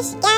Luis.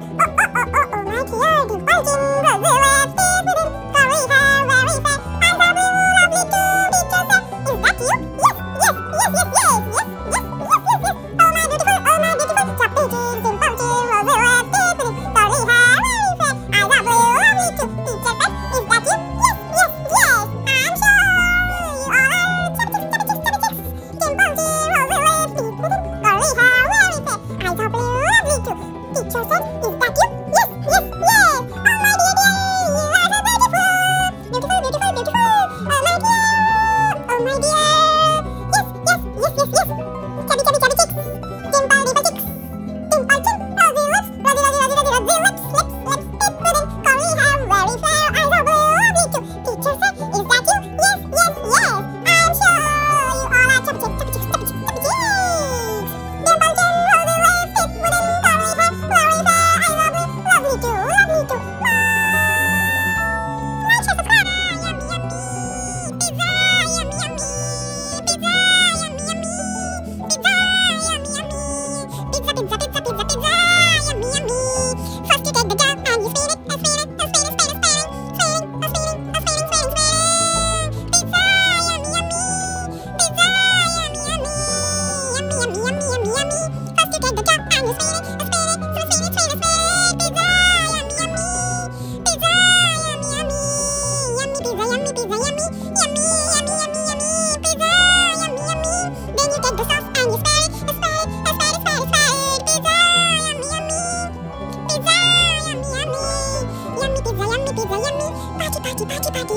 here. Oh.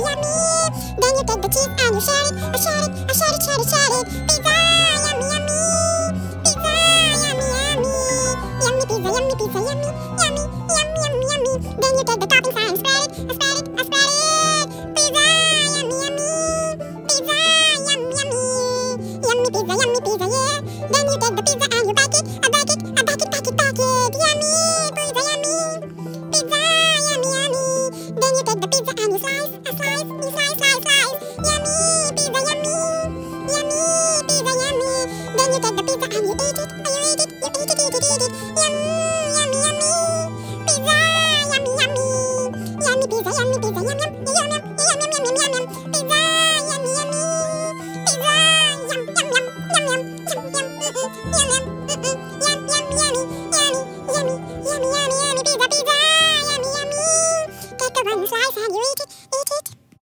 yummy. Then you take the teeth and you share it, I share it, I share it, share it, share it.